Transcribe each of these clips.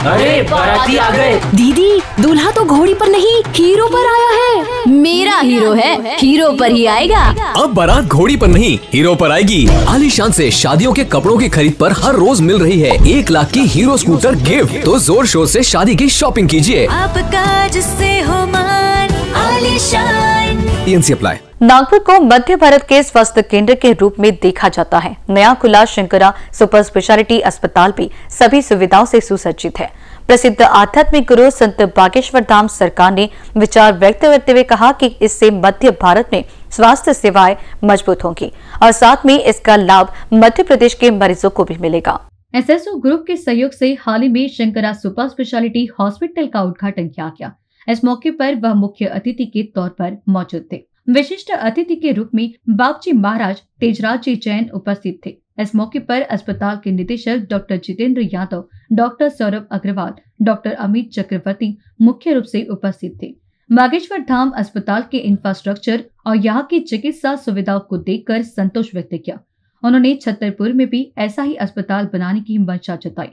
अरे बाराती आ गए। दीदी दूल्हा तो घोड़ी पर नहीं हीरो पर आया है। मेरा हीरो है हीरो पर ही आएगा। अब बारात घोड़ी पर नहीं हीरो पर आएगी। आलीशान से शादियों के कपड़ों की खरीद पर हर रोज मिल रही है एक लाख की हीरो स्कूटर गिफ्ट। तो ज़ोर शोर से शादी की शॉपिंग कीजिए। आपका जिससे हो मान आलीशान। अप्लाई। नागपुर को मध्य भारत के स्वास्थ्य केंद्र के रूप में देखा जाता है। नया खुला शंकरा सुपर स्पेशलिटी अस्पताल भी सभी सुविधाओं से सुसज्जित है। प्रसिद्ध आध्यात्मिक गुरु संत बागेश्वर धाम सरकार ने विचार व्यक्त करते हुए कहा कि इससे मध्य भारत में स्वास्थ्य सेवाएँ मज़बूत होंगी और साथ में इसका लाभ मध्य प्रदेश के मरीजों को भी मिलेगा। एसएसओ ग्रुप के सहयोग से हाल ही में शंकरा सुपर स्पेशलिटी हॉस्पिटल का उद्घाटन किया गया। इस मौके पर वह मुख्य अतिथि के तौर पर मौजूद थे। विशिष्ट अतिथि के रूप में बागची महाराज तेजराज जी जैन उपस्थित थे। इस मौके पर अस्पताल के निदेशक doctor Jitendra Yadav, doctor Saurabh Agrawal, doctor Amit Chakraborty मुख्य रूप से उपस्थित थे। बागेश्वर धाम अस्पताल के इंफ्रास्ट्रक्चर और यहाँ की चिकित्सा सुविधाओं को देखकर संतोष व्यक्त किया। उन्होंने छतरपुर में भी ऐसा ही अस्पताल बनाने की मंशा जताई।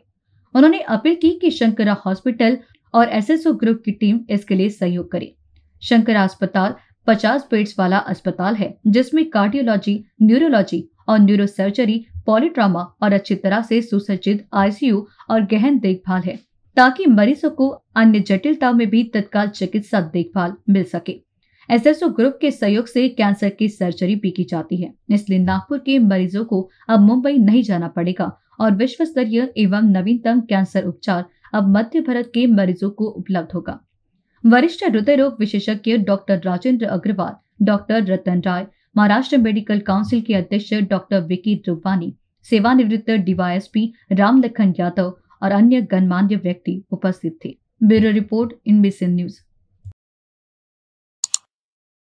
उन्होंने अपील की कि शंकरा हॉस्पिटल और एसएसओ ग्रुप की टीम इसके लिए सहयोग करे। शंकरा अस्पताल 50 बेड्स वाला अस्पताल है, जिसमें कार्डियोलॉजी न्यूरोलॉजी और न्यूरोसर्जरी पॉलीट्रामा और अच्छी तरह से सुसज्जित आईसीयू और गहन देखभाल है, ताकि मरीजों को अन्य जटिलता में भी तत्काल चिकित्सा देखभाल मिल सके। एसएसओ ग्रुप के सहयोग से कैंसर की सर्जरी भी की जाती है, इसलिए नागपुर के मरीजों को अब मुंबई नहीं जाना पड़ेगा और विश्व स्तरीय एवं नवीनतम कैंसर उपचार अब मध्य भारत के मरीजों को उपलब्ध होगा। वरिष्ठ हृदय रोग विशेषज्ञ doctor Rajendra Agrawal, doctor Ratan Rai, Maharashtra medical council के अध्यक्ष डॉक्टर विकी रूपानी सेवानिवृत्त डीवाईएसपी राम लखन यादव और अन्य गणमान्य व्यक्ति उपस्थित थे। Bureau report in news.